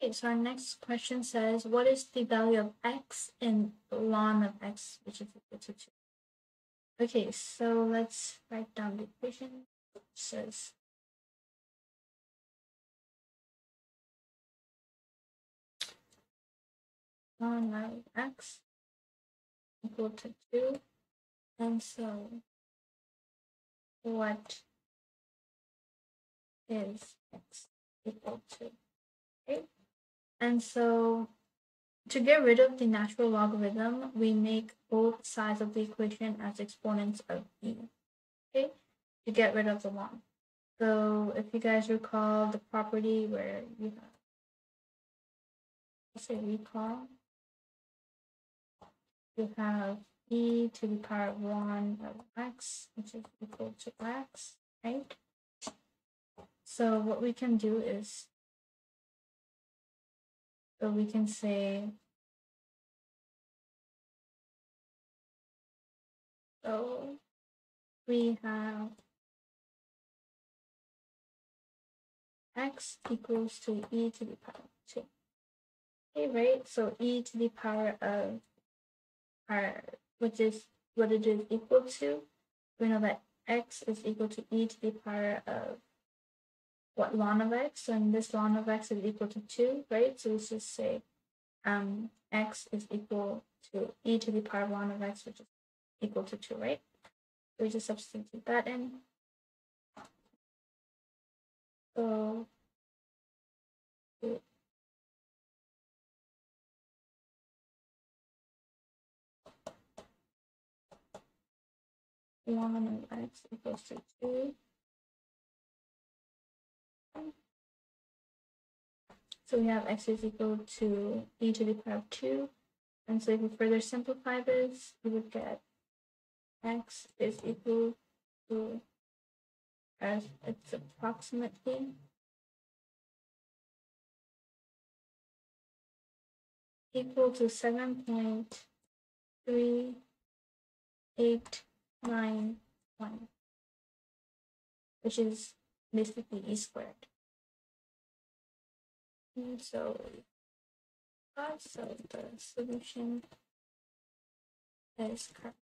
Okay, so our next question says, what is the value of x in ln of x, which is equal to 2? Okay, so let's write down the equation. It says ln of x equal to 2. And so what is x equal to? Okay. And so to get rid of the natural logarithm, we make both sides of the equation as exponents of e, okay, to get rid of the ln. So if you guys recall the property where you have, let's say recall, you have e to the power of 1 of x, which is equal to x, right? So what we can do is so we can say, so we have x equals to e to the power 2. Okay, right? So e to the power of our, which is what it is equal to. We know that x is equal to e to the power of what ln of x, in this ln of x is equal to 2, right? So let's just say um, x is equal to e to the power of ln of x, which is equal to 2, right? So we just substitute that in. So ln of x equals to 2. So we have x is equal to e to the power of 2. And so if we further simplify this, we would get x is equal to, as it's approximately equal to 7.3891, which is basically e squared. So, so the solution is correct.